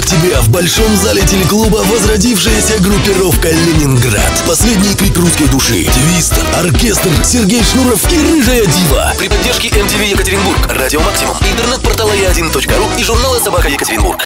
ждет тебя в большом зале телеклуба возродившаяся группировка «Ленинград». Последний крик русской души. Твист, оркестр, Сергей Шнуров и Рыжая Дива. При поддержке MTV Екатеринбург, Радио Максимум, интернет-портала я1.ру и журнала «Собака Екатеринбург».